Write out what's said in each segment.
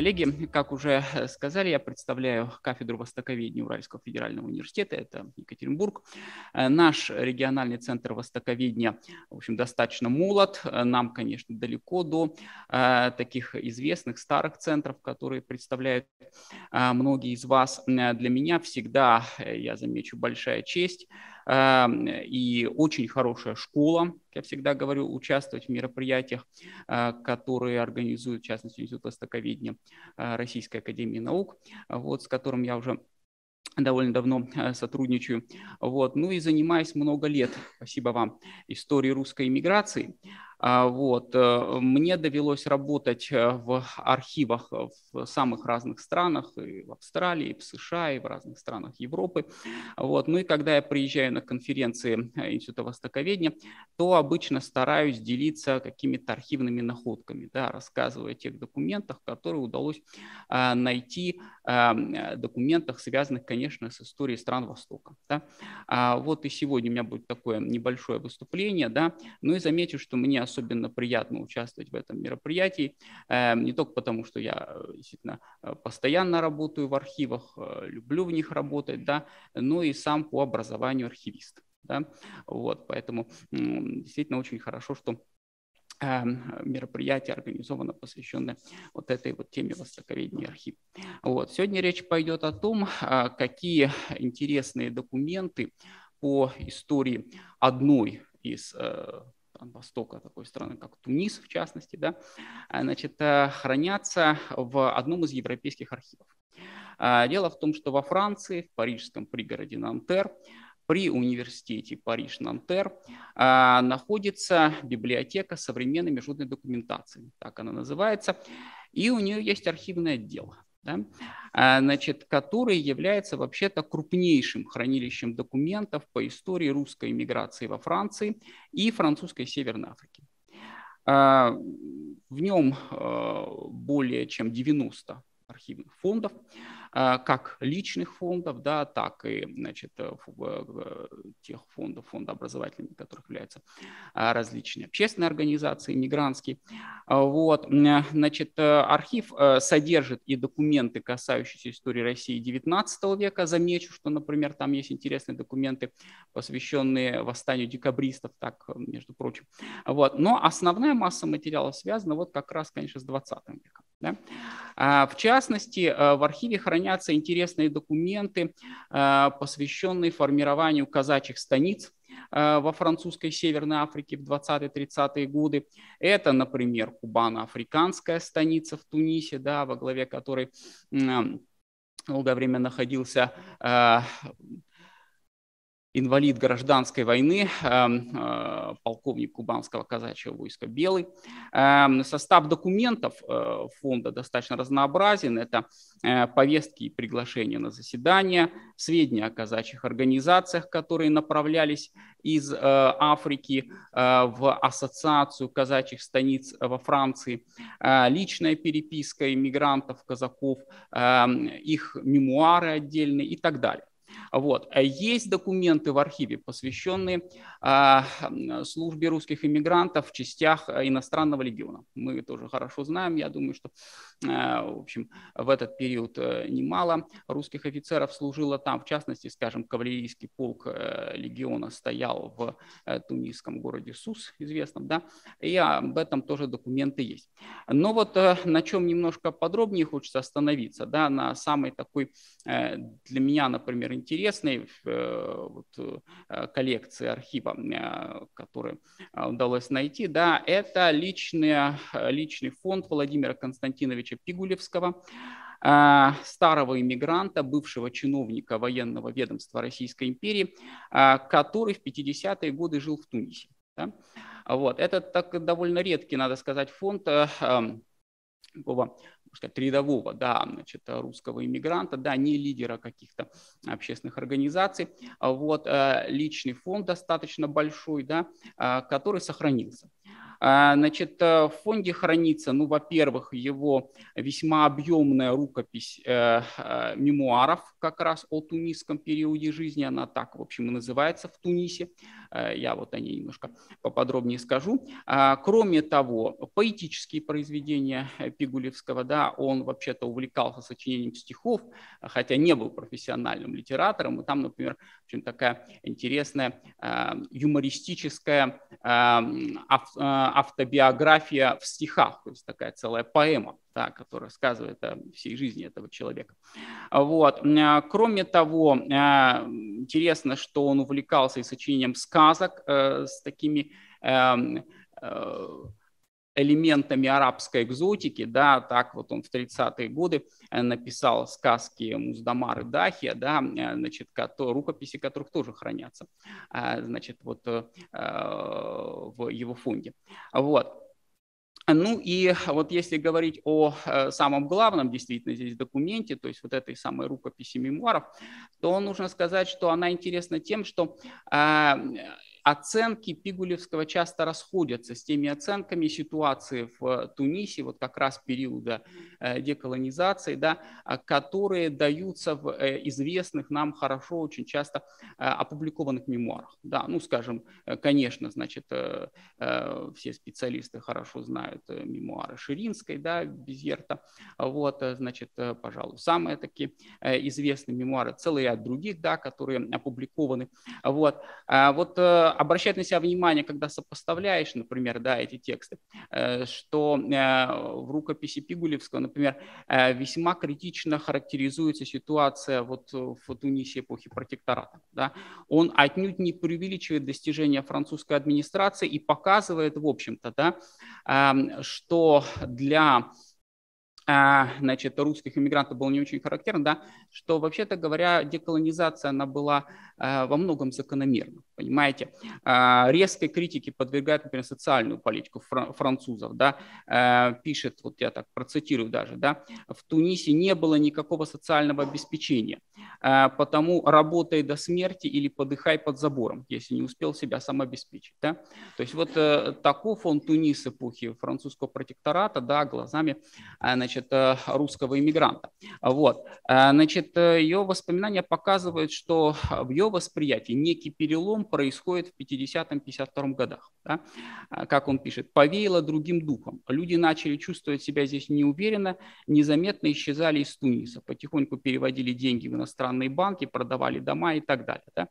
коллеги, как уже сказали, я представляю кафедру востоковедения Уральского федерального университета, это Екатеринбург. Наш региональный центр востоковедения, в общем, достаточно молод. Нам, конечно, далеко до таких известных старых центров, которые представляют многие из вас. Для меня всегда, я замечу, большая честь и очень хорошая школа, я всегда говорю, участвовать в мероприятиях, а, которые организует, в частности, Институт Востоковедения а, Российской Академии Наук, вот, с которым я уже довольно давно а, сотрудничаю. Вот. Ну и занимаюсь много лет, спасибо вам, историей русской иммиграции. А, вот. Э, мне довелось работать э, в архивах э, в самых разных странах, и в Австралии, и в США, и в разных странах Европы. Вот. Ну и когда я приезжаю на конференции Института Востоковедения, то обычно стараюсь делиться какими-то архивными находками, да, рассказывая о тех документах, которые удалось найти, а, документах, связанных, конечно, с историей стран Востока. Да. А, вот и сегодня у меня будет такое небольшое выступление, да, ну и замечу, что мне особенно приятно участвовать в этом мероприятии, эм, не только потому, что я э, действительно э, постоянно работаю в архивах, э, люблю в них работать, да, но и сам по образованию архивист. Да? Вот, поэтому действительно очень хорошо, что эм, мероприятие организовано, посвященное вот этой вот теме востоковедения архив. Вот. Сегодня речь пойдет о том, какие интересные документы по истории одной из стран Востока, такой страны, как Тунис, в частности, да, а, значит, э, хранятся в одном из европейских архивов. А, дело в том, что во Франции, в парижском пригороде Нантер, при университете Париж-Нантер а, находится библиотека современной международной документации, так она называется, и у нее есть архивный отдел да, а, значит, который является вообще-то крупнейшим хранилищем документов по истории русской иммиграции во Франции и французской Северной Африке. А, в нем а, более чем 90 архивных фондов, как личных фондов, да, так и значит, э, тех фондов, фондообразовательными, которых являются а, различные общественные организации, мигрантские. А, вот. Значит, э, архив э, содержит и документы, касающиеся истории России XIX века. Замечу, что, например, там есть интересные документы, посвященные восстанию декабристов, так, между прочим. Вот. Но основная масса материалов связана вот как раз, конечно, с 20 веком. Да? А, в частности, э, в архиве хранятся интересные документы, э, посвященные формированию казачьих станиц э, во французской Северной Африке в 20-30-е годы. Это, например, кубано-африканская станица в Тунисе, да, во главе которой долгое время находился инвалид гражданской войны, эм, э, полковник кубанского казачьего войска Белый. Эм, состав документов э, фонда достаточно разнообразен. Это э, повестки и приглашения на заседания, сведения о казачьих организациях, которые направлялись из Африки в ассоциацию казачьих станиц во Франции, личная переписка иммигрантов, казаков, эм, их мемуары отдельные и так далее. Вот. А есть документы в архиве, посвященные а, службе русских иммигрантов в частях а, иностранного легиона. Мы тоже хорошо знаем, я думаю, что а, в общем, в этот период э, немало русских офицеров служило там, в частности, скажем, кавалерийский полк э, легиона стоял в э, тунисском городе Сус, известном, да, и об этом тоже документы есть. Но вот на чем немножко подробнее хочется остановиться, да, на самой такой для меня, например, интересной вот, коллекции архива, который удалось найти, да, это личный, личный фонд Владимира Константиновича Пигулевского, старого иммигранта, бывшего чиновника военного ведомства Российской империи, который в 50-е годы жил в Тунисе. Да? Вот. Это так довольно редкий, надо сказать, фонд э, такого сказать, рядового да, значит, русского иммигранта, да, не лидера каких-то общественных организаций. Вот, э, личный фонд достаточно большой, да, который сохранился. Значит, в фонде хранится, ну, во-первых, его весьма объемная рукопись мемуаров как раз о тунисском периоде жизни. Она так, в общем, и называется в Тунисе. Я вот о ней немножко поподробнее скажу. Кроме того, поэтические произведения Пигулевского, да, он вообще-то увлекался сочинением стихов, хотя не был профессиональным литератором. И там, например, очень такая интересная э, юмористическая э, автобиография в стихах, то есть такая целая поэма, да, которая рассказывает о всей жизни этого человека. Вот. Кроме того, интересно, что он увлекался и сочинением сказок э, с такими эм, элементами арабской экзотики, да, так вот он в 30-е годы э, написал сказки Муздамар и Дахия, да, э, значит, рукописи которых тоже хранятся, э, значит, вот в его фонде. Вот. Ну и вот если говорить о самом главном действительно здесь документе, то есть вот этой самой рукописи мемуаров, то нужно сказать, что она интересна тем, что оценки Пигулевского часто расходятся с теми оценками ситуации в Тунисе, вот как раз периода э, деколонизации, да, а, которые даются в э, известных нам хорошо очень часто э, опубликованных мемуарах. Да, ну, скажем, конечно, значит, все специалисты хорошо знают мемуары Ширинской, да, Безерта, вот, значит, пожалуй, самые такие известные мемуары, целый ряд других, да, которые опубликованы, вот, а вот обращать на себя внимание, когда сопоставляешь, например, да, эти тексты, э, что э, в рукописи Пигулевского, например, э, весьма критично характеризуется ситуация вот в Тунисе эпохи протектората. Да. Он отнюдь не преувеличивает достижения французской администрации и показывает, в общем-то, да, что для значит, русских иммигрантов было не очень характерно, да, что, вообще-то говоря, деколонизация, она была во многом закономерна, понимаете. А, резкой критике подвергает, например, социальную политику французов, да, пишет, вот я так процитирую даже, да, в Тунисе не было никакого социального обеспечения, потому работай до смерти или подыхай под забором, если не успел себя самообеспечить, да. То есть вот э, таков он Тунис эпохи французского протектората, да, глазами, значит, э, русского иммигранта. Вот. Э, значит, э, ее воспоминания показывают, что в ее восприятии некий перелом происходит в 50-52 годах. Да? Как он пишет, повеяло другим духом. Люди начали чувствовать себя здесь неуверенно, незаметно исчезали из Туниса, потихоньку переводили деньги в иностранные банки, продавали дома и так далее. Да?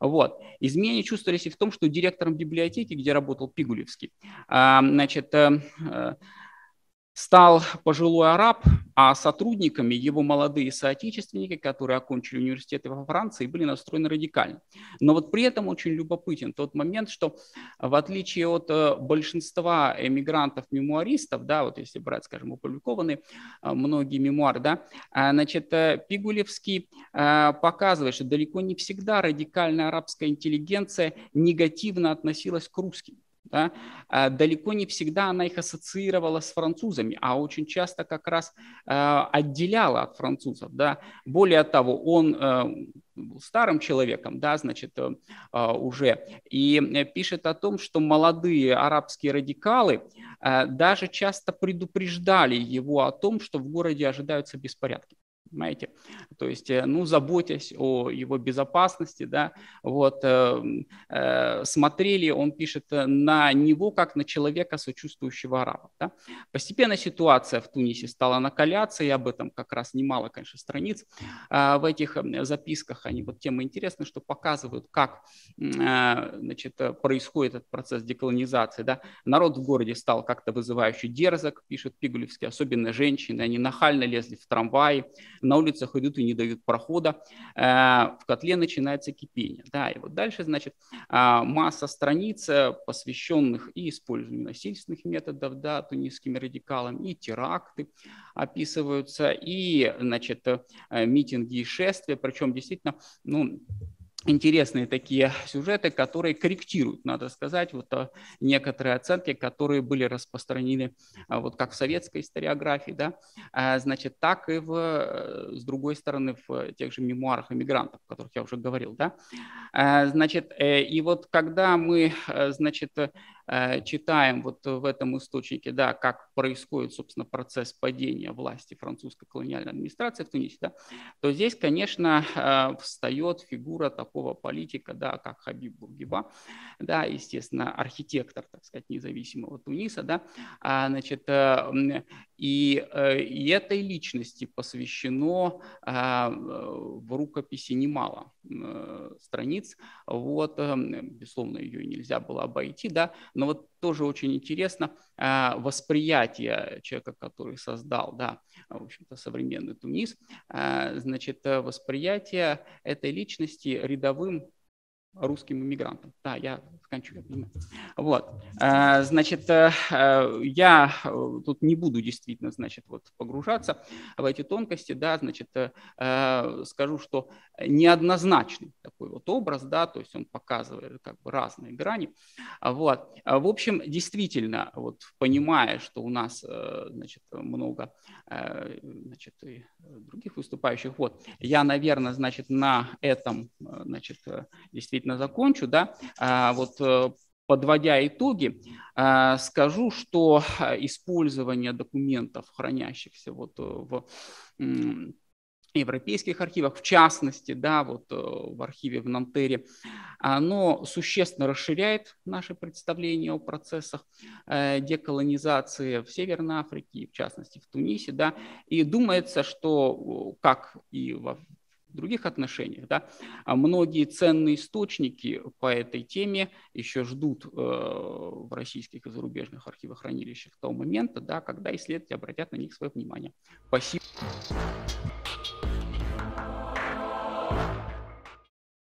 Вот. Изменения чувствовались и в том, что директором библиотеки, где работал Пигулевский, значит, стал пожилой араб, а сотрудниками его молодые соотечественники, которые окончили университеты во Франции, были настроены радикально. Но вот при этом очень любопытен тот момент, что в отличие от э, большинства эмигрантов-мемуаристов, да, вот если брать, скажем, опубликованные э, многие мемуары, да, э, значит, Пигулевский показывает, что далеко не всегда радикальная арабская интеллигенция негативно относилась к русским. Да? А далеко не всегда она их ассоциировала с французами, а очень часто как раз э, отделяла от французов. Да? Более того, он э, был старым человеком, да, значит, э, уже, и пишет о том, что молодые арабские радикалы даже часто предупреждали его о том, что в городе ожидаются беспорядки. Понимаете? То есть, э, ну, заботясь о его безопасности, да, вот, э, э, смотрели, он пишет, э, на него как на человека, сочувствующего арабов. Да. Постепенно ситуация в Тунисе стала накаляться, и об этом как раз немало, конечно, страниц э, в этих записках. Они вот темы интересны, что показывают, как э, значит, происходит этот процесс деколонизации. Да. Народ в городе стал как-то вызывающий дерзок, пишет Пигулевский, особенно женщины, они нахально лезли в трамваи, на улицах идут и не дают прохода, э, в котле начинается кипение. Да, и вот дальше, значит, а, масса страниц, э, посвященных и использованию насильственных методов, да, тунисскими радикалами, и теракты описываются, и, значит, э, митинги и шествия, причем действительно, ну, интересные такие сюжеты, которые корректируют, надо сказать, вот а, некоторые оценки, которые были распространены а, вот как в советской историографии, да, а, значит, так и в, э, с другой стороны в тех же мемуарах иммигрантов, о которых я уже говорил, да. Значит, э, и вот когда мы, э, значит, читаем вот в этом источнике, да, как происходит, собственно, процесс падения власти французской колониальной администрации в Тунисе, да, то здесь, конечно, э, встает фигура такого политика, да, как Хабиб Бургиба, да, естественно, архитектор, так сказать, независимого Туниса, да, а, значит, э, и, и этой личности посвящено а, в рукописи немало страниц, вот, безусловно, ее нельзя было обойти, да, но вот тоже очень интересно а, восприятие человека, который создал, да, в общем-то, современный Тунис, а, значит, восприятие этой личности рядовым русским иммигрантам. Да, я я понимаю. Вот, э, значит, э, я э, тут не буду действительно, значит, вот погружаться в эти тонкости, да, значит, скажу, что неоднозначный такой вот образ, да, то есть он показывает как бы разные грани, вот. В общем, действительно, вот понимая, что у нас, значит, много, значит, и других выступающих, вот, я, наверное, значит, на этом, значит, действительно закончу, да, вот Э, подводя итоги, э, скажу, что э, использование документов, хранящихся вот в европейских архивах, в частности, да, вот в архиве в Нантере, оно существенно расширяет наше представление о процессах деколонизации в Северной Африке, в частности в Тунисе, да, и думается, что, как и во других отношениях. Да? А многие ценные источники по этой теме еще ждут э, в российских и зарубежных архивохранилищах того момента, да, когда исследователи обратят на них свое внимание. Спасибо.